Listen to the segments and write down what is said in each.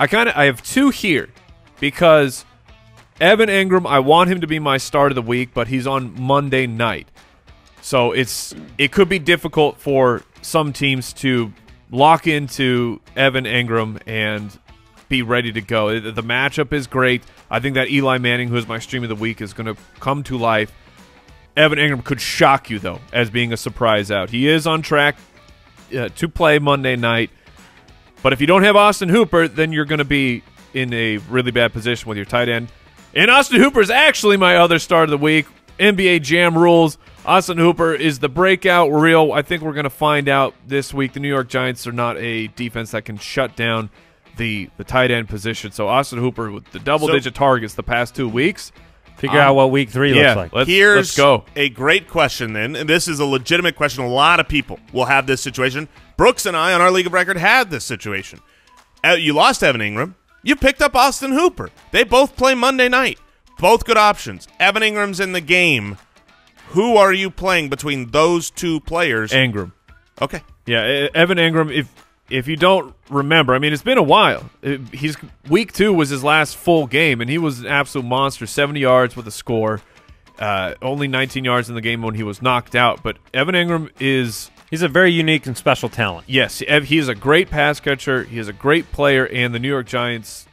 I kind of I have two here because Evan Engram, I want him to be my start of the week, but he's on Monday night. So it's it could be difficult for some teams to lock into Evan Engram and be ready to go. The matchup is great. I think that Eli Manning, who is my stream of the week, is going to come to life. Evan Engram could shock you though as being a surprise out. He is on track uh, to play Monday night, but if you don't have Austin Hooper, then you're going to be in a really bad position with your tight end. And Austin Hooper is actually my other start of the week. NBA Jam rules. Austin Hooper is the breakout real. I think we're going to find out this week. The New York Giants are not a defense that can shut down the the tight end position. So Austin Hooper with the double So- digit targets the past two weeks. Figure out what week three yeah, looks like. let's, Here's let's go. a great question then, and this is a legitimate question. A lot of people will have this situation. Brooks and I on our league of record had this situation. Uh, you lost Evan Engram. You picked up Austin Hooper. They both play Monday night. Both good options. Evan Engram's in the game. Who are you playing between those two players? Engram. okay. Yeah, Evan Engram. If if you don't remember, I mean, it's been a while. It- he's week two was his last full game, and he was an absolute monster. Seventy yards with a score. Uh, only 19 yards in the game when he was knocked out. But Evan Engram is He's a very unique and special talent. yes, Ev- he is a great pass catcher. He is a great player, and the New York Giants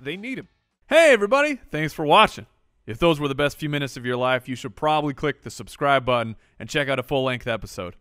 they need him. Hey, everybody! Thanks for watching. If those were the best few minutes of your life, you should probably click the subscribe button and check out a full length episode.